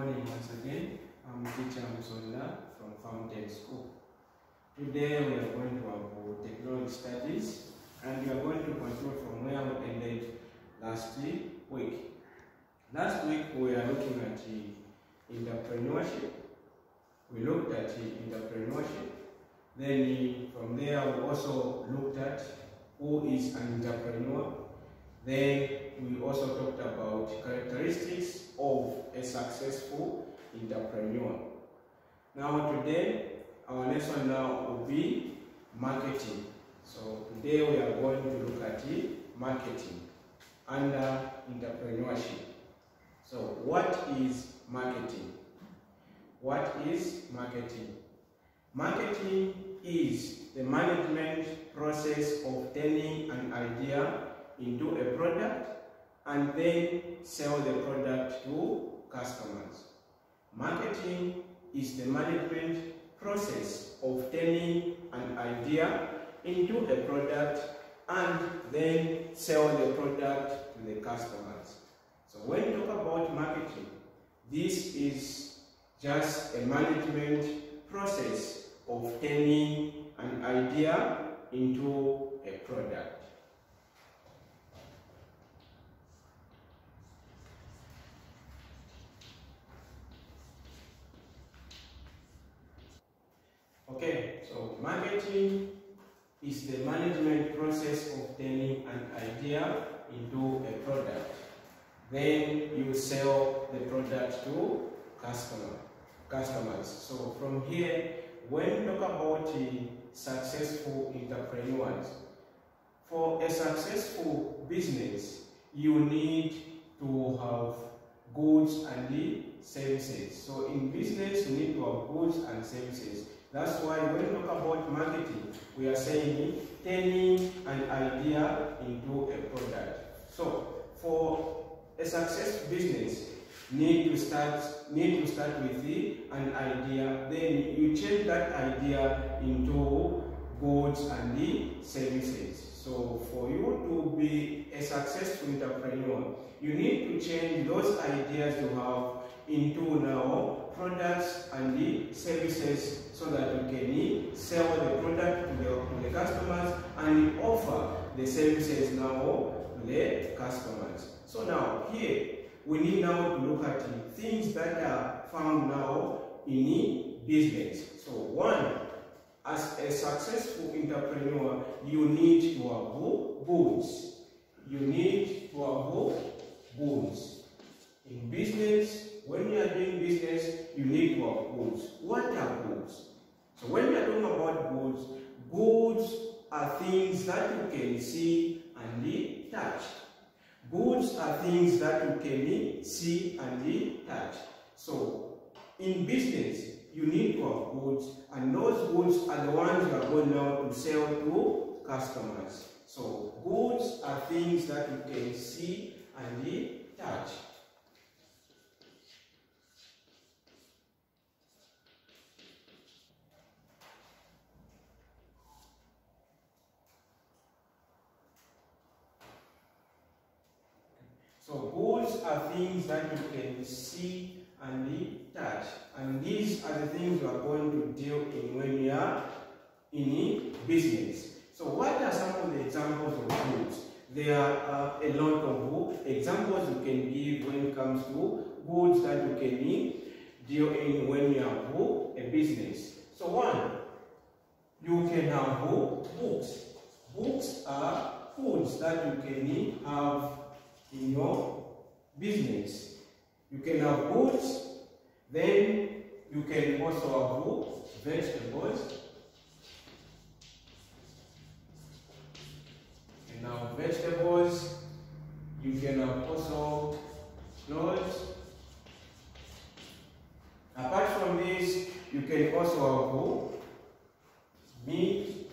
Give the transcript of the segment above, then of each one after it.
morning once again. I'm teacher Musonda from Fountain School. Today we are going to have technology studies and we are going to continue from where we ended last week. Last week we are looking at entrepreneurship. We looked at entrepreneurship. Then from there we also looked at who is an entrepreneur. Then we also talked about characteristics of a successful entrepreneur. Now today, our lesson now will be marketing. So today we are going to look at marketing under entrepreneurship. So what is marketing? What is marketing? Marketing is the management process of turning an idea into a product and then sell the product to customers. Marketing is the management process of turning an idea into a product and then sell the product to the customers. So when you talk about marketing, this is just a management process of turning an idea into a product. Okay, so marketing is the management process of turning an idea into a product. Then you sell the product to customer, customers. So from here, when you talk about successful entrepreneurs, for a successful business, you need to have goods and services. So in business, you need to have goods and services. That's why when we talk about marketing, we are saying turning an idea into a product. So for a successful business, need to start need to start with an idea. Then you change that idea into goods and the services. So for you to be a successful entrepreneur, you need to change those ideas you have into now products and the services so that you can eh, sell the product to the, to the customers and offer the services now to the customers. So now here we need now to look at the things that are found now in business. So one, as a successful entrepreneur, you need to have goods. You need to have goods. In business, when you are doing business, you need to have goods. What are goods? So when you are talking about goods, goods are things that you can see and touch. Goods are things that you can see and touch. So in business, you need to have goods, and those goods are the ones you are going to sell to customers. So goods are things that you can see and touch. So goods are things that you can see and touch. And these are the things you are going to deal in when you are in business. So what are some of the examples of goods? There are uh, a lot of examples you can give when it comes to goods that you can deal in when you have a business. So one, you can have books. Books are goods that you can have in your business. You can have goods, then you can also have vegetables. And now vegetables, you can have also clothes. Apart from this, you can also have meat.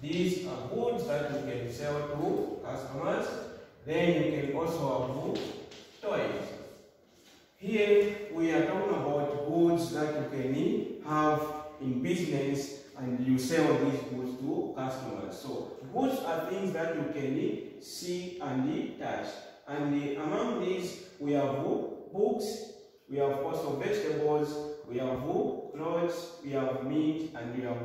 These are goods that you can sell to customers. Then you can also have toys. Here we are talking about goods that you can have in business and you sell these goods to customers. So goods are things that you can see and touch. And among these we have books, we have also vegetables, we have clothes, we have meat, and we have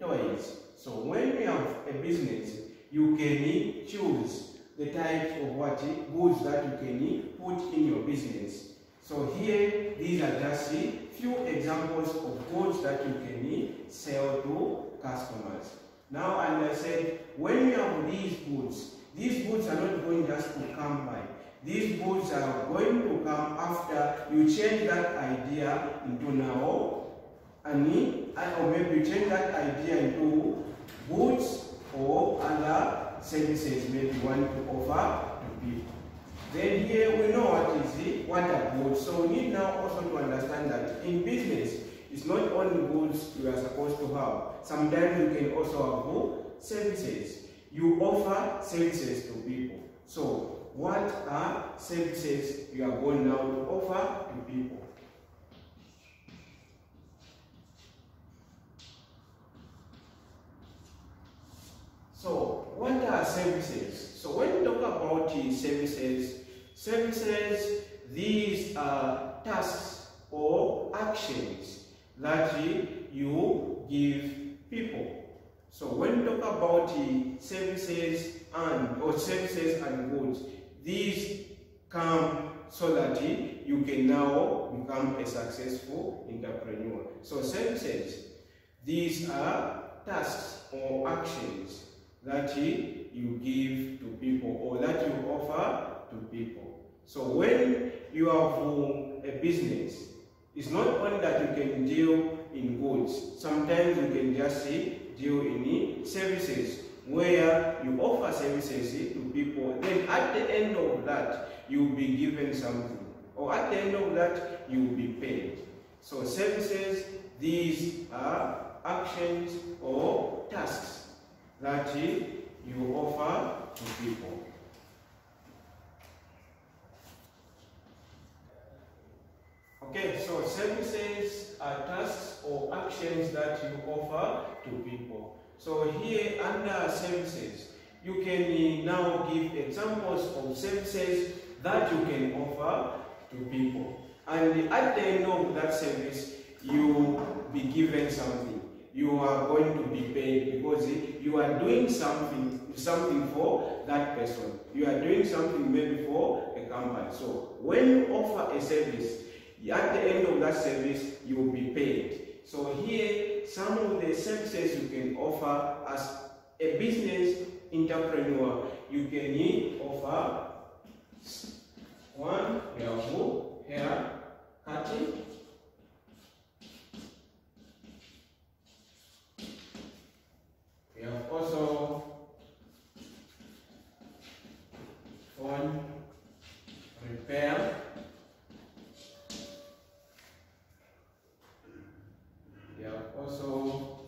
toys. So when you have a business, you can choose the types of what goods that you can put in your business. So here, these are just a few examples of goods that you can sell to customers. Now, and I said, when you have these goods, these goods are not going just to come by. These goods are going to come after you change that idea into now, and or maybe change that idea into goods or other services maybe want to offer to people. Then here we know what is the what are goods. So we need now also to understand that in business, it's not only goods you are supposed to have. Sometimes you can also have services. You offer services to people. So what are services you are going now to offer to people? So what are services? So when we talk about services, services, these are tasks or actions that you give people. So when we talk about services and or services and goods, these come so that you can now become a successful entrepreneur. So services, these are tasks or actions that you give to people or that you offer to people. So when you have a business, it's not only that you can deal in goods. Sometimes you can just say deal in services where you offer services to people. Then at the end of that, you'll be given something. Or at the end of that, you'll be paid. So services, these are actions or tasks that you offer to people. Okay, so services are tasks or actions that you offer to people. So here under services, you can now give examples of services that you can offer to people. And at the end of that service, you be given something. You are going to be paid because you are doing something, something for that person. You are doing something maybe for a company. So when you offer a service, at the end of that service, you will be paid. So here, some of the services you can offer as a business entrepreneur, you can offer one, have hair cutting, we have also phone repair, we have also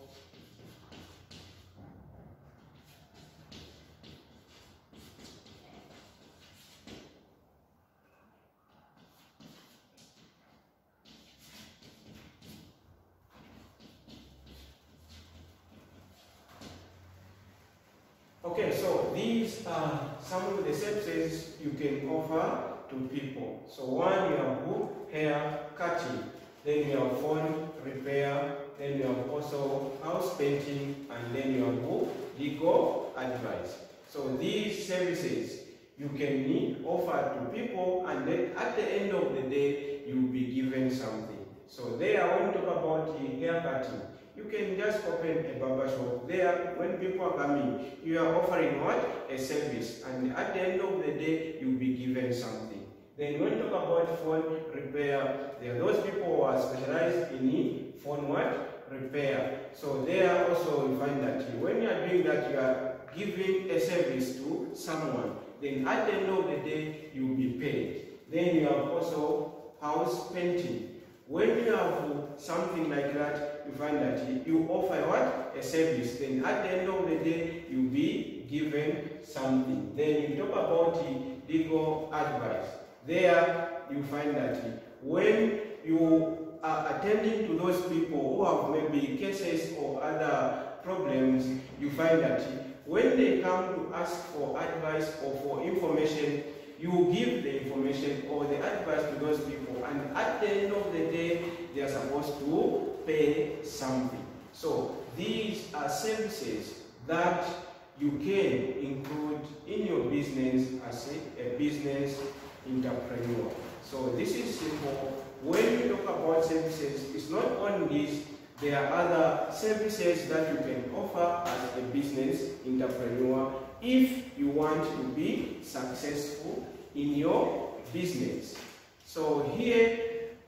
Okay, so these are some of the services you can offer to people. So one, you have hair cutting, then you have phone repair, then you have also house painting, and then you have legal advice. So these services you can offer to people, and then at the end of the day, you'll be given something. So there, I want to talk about hair cutting. You can just open a barber shop. There, when people are coming, you are offering what? A service. And at the end of the day, you'll be given something. Then when you talk about phone repair, there are those people who are specialized in phone what? Repair. So there also you find that when you are doing that, you are giving a service to someone. Then at the end of the day, you'll be paid. Then you have also house painting. When you have something like that, you find that you offer what? A service. Then at the end of the day, you'll be given something. Then you talk about legal advice. There, you find that when you are attending to those people who have maybe cases or other problems, you find that when they come to ask for advice or for information, you give the information or the advice to those people And at the end of the day, they are supposed to pay something. So these are services that you can include in your business as a, a business entrepreneur. So this is simple. When you talk about services, it's not only this, there are other services that you can offer as a business entrepreneur if you want to be successful in your business. So here,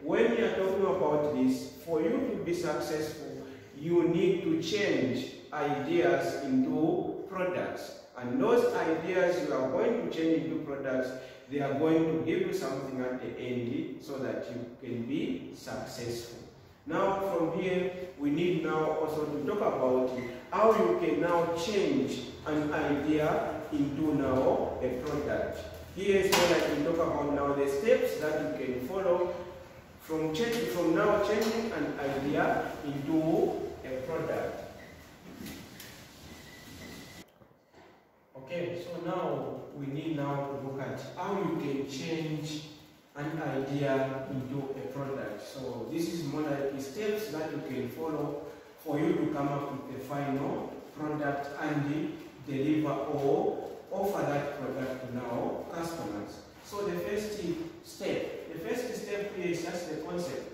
when you are talking about this, for you to be successful, you need to change ideas into products. And those ideas you are going to change into products, they are going to give you something at the end so that you can be successful. Now from here, we need now also to talk about how you can now change an idea into now a product. Here is what I can talk about now, the steps that you can follow from, changing, from now changing an idea into a product. Okay, so now we need now to look at how you can change an idea into a product. So this is more like steps that you can follow for you to come up with a final product and deliver or offer that product to now customers. So the first step, the first step here is just the concept.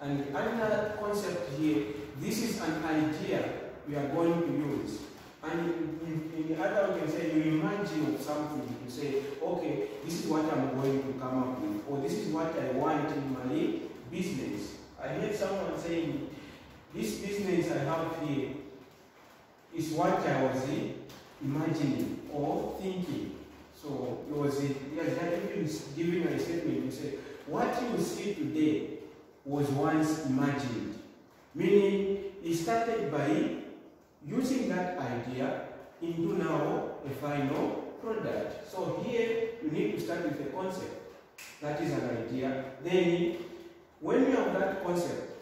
And under that concept here, this is an idea we are going to use. And in, the other you can say you imagine of something. You say, okay, this is what I'm going to come up with, or this is what I want in my business. I heard someone saying, this business I have here is what I was imagining or thinking. So it was yes, giving a statement. You say, what you see today was once imagined. Meaning, it started by using that idea into now a final product. So here you need to start with a concept. That is an idea. Then when you have that concept,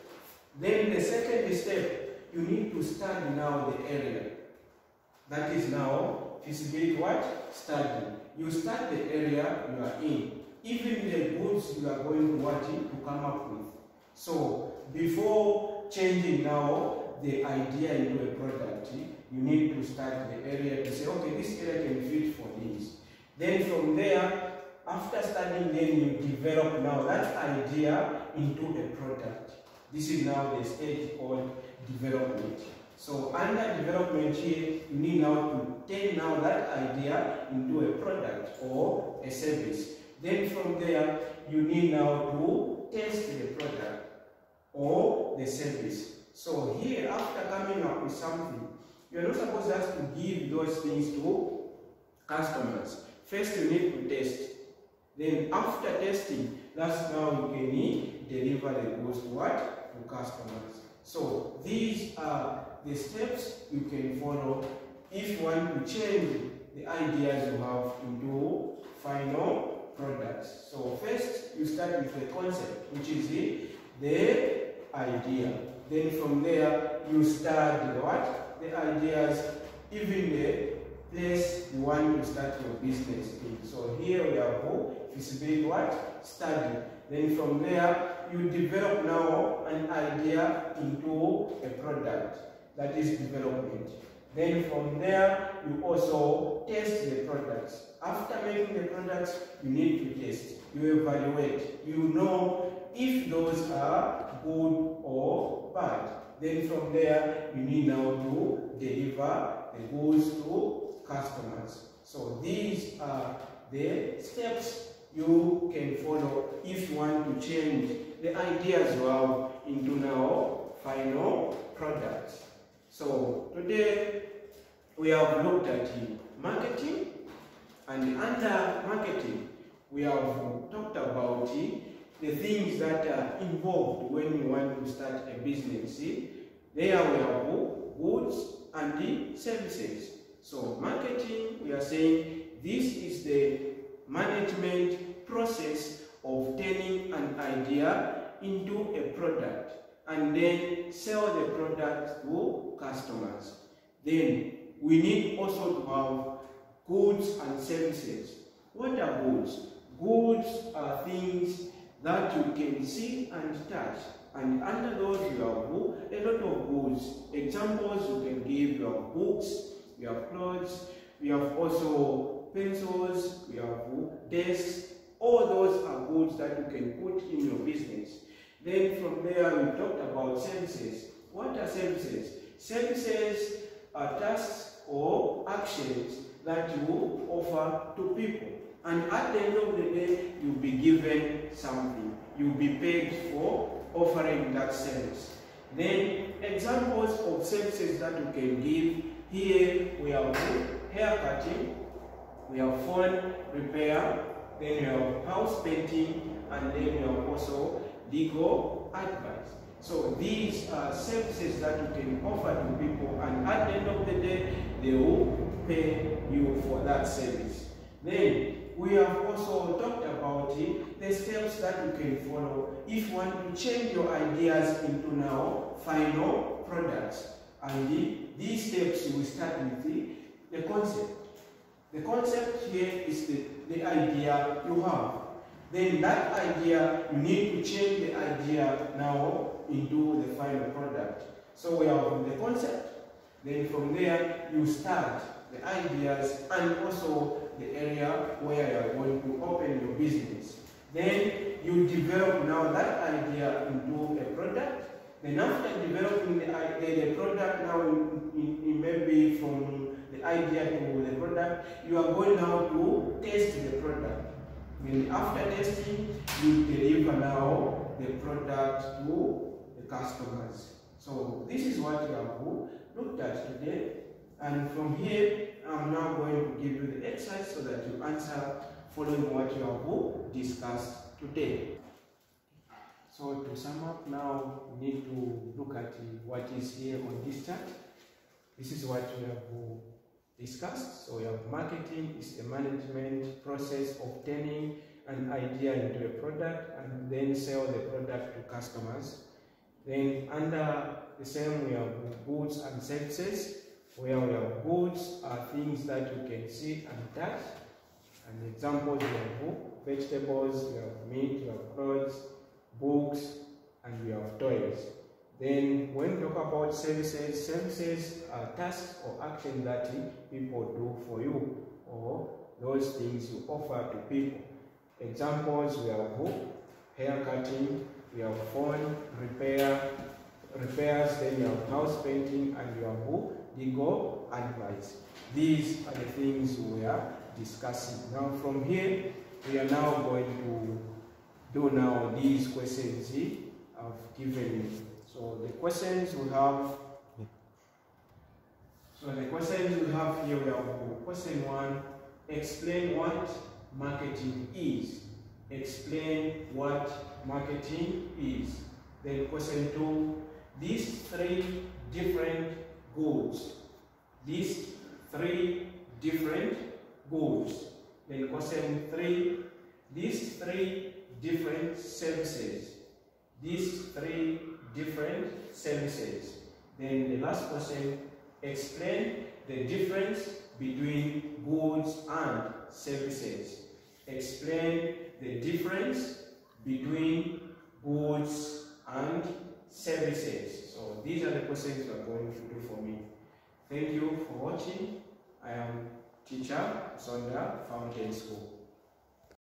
then the second step, you need to study now the area. That is now feasibility what? Study. You start the area you are in. Even the goods you are going to what to come up with. So before changing now the idea into a product, you need to start the area to say, okay, this area can fit for this. Then from there, after studying, then you develop now that idea into a product. This is now the stage called development. So under development here, you need now to turn now that idea into a product or a service. Then from there, you need now to test the product or the service. So here, after coming up with something, you're not supposed just to give those things to customers. First, you need to test. Then after testing, that's now you can deliver the goods to what? To customers. So these are the steps you can follow if you want to change the ideas you have into final products. So first, you start with the concept, which is the, the idea. Then from there, you start the what? The ideas, even the place you want to start your business in. So here we have feasibility what? Study. Then from there, you develop now an idea into a product. That is development. Then from there, you also test the products. After making the products, you need to test. You evaluate. You know if those are good or bad. Then from there, you need now to deliver the goods to customers. So these are the steps you can follow if you want to change the ideas you have into now final products. So today we have looked at marketing and under marketing we have talked about the things that are involved when you want to start a business. There we have goods and services. So marketing, we are saying this is the management process of turning an idea into a product and then sell the product to customers. Then we need also to have goods and services. What are goods? Goods are things that you can see and touch. And under those you have a lot of goods. Examples you can give, you have books, you have clothes, you have also pencils, you have desks. All those are goods that you can put in your business. Then from there we talked about services. What are services? Services are tasks or actions that you offer to people. And at the end of the day, you'll be given something. You'll be paid for offering that service. Then examples of services that you can give. Here we have hair cutting, we have phone repair, then we have house painting, and then we have also legal advice. So these are services that you can offer to people and at the end of the day, they will pay you for that service. Then we have also talked about it, the steps that you can follow if you want to change your ideas into now final products. And the, these steps you will start with the, the concept. The concept here is the, the idea you have. Then that idea, you need to change the idea now into the final product. So we are have the concept, then from there you start the ideas and also the area where you are going to open your business. Then you develop now that idea into a product. Then after developing the, idea, the product now in, in maybe from the idea to the product, you are going now to test the product. Then after testing, you deliver now the product to the customers. So this is what you have looked at today. And from here, I'm now going to give you the exercise so that you answer following what you have discussed today. So to sum up now, we need to look at what is here on this chart. This is what we have discussed. So we have marketing is a management process of turning an idea into a product and then sell the product to customers. Then under the same we have goods and services where we have goods are things that you can see and touch. And examples, we have vegetables, we have meat, we have clothes, books, and we have toys. Then when we talk about services, services are tasks or actions that people do for you or those things you offer to people. Examples, we have hair cutting, we have phone repair, repairs, then you have house painting, and you have legal advice. These are the things we are discussing. Now from here, we are now going to do now these questions I've given you. So the questions we have, so the questions we have here, we have question one, explain what marketing is. Explain what marketing is. Then question two, these three different goals. These three different goals. Then question three, these three different services. These three different services. Then the last question, explain the difference between goods and services. Explain the difference between goods and services. So these are the questions you are going to do for me. Thank you for watching. I am teacher Sonda Fountain School.